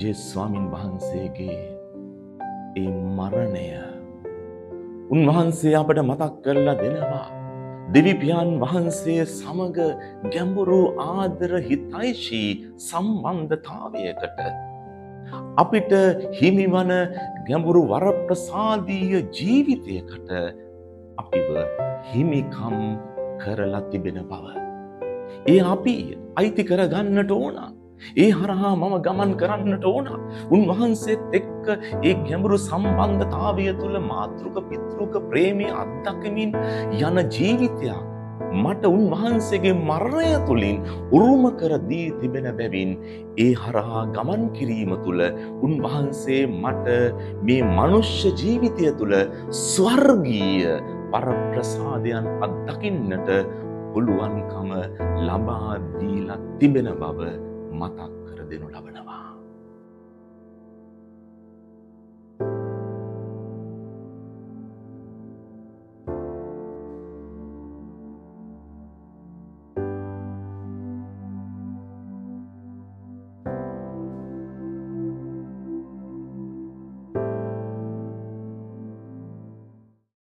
ජෙස්වාමින් වහන්සේගේ ඒ මරණය උන්වහන්සේ අපට මතක් කරලා දෙනවා. දෙවිපියන් වහන්සේ සමග ගැඹුරු ආදර හිතයිශී සම්බන්ධතාවයකට අපිට හිමිවන ගැඹුරු වරප්‍රසාදීය ජීවිතයකට අපිව හිමිකම් කරලා තිබෙන බව. ඒ අපි අයිති කරගන්නට ඕන. ඒ හරහා මම ගමන් කරන්නට ඕන. උන්වහන්සේත් එක්ක ඒ ගැඹුරු සම්බන්ධතාවය තුළ මාතෘක පිතෘක ප්‍රේමී අත්දකමින් යන ජීවිතයක් මට උන්වහන්සේගේ මරණය තුළින් උරුම කර දී තිබෙන බැවින් ඒ හරහා ගමන් කිරීම තුළ උන්වහන්සේ මට මේ මනුෂ්‍ය ජීවිතය තුළ ස්වර්ගීය පරප්‍රසාදයන් අත්දකින්නට පුළුවන්කම ලබා දීලා තිබෙන බව මතක් කර දෙනු ලබනවා.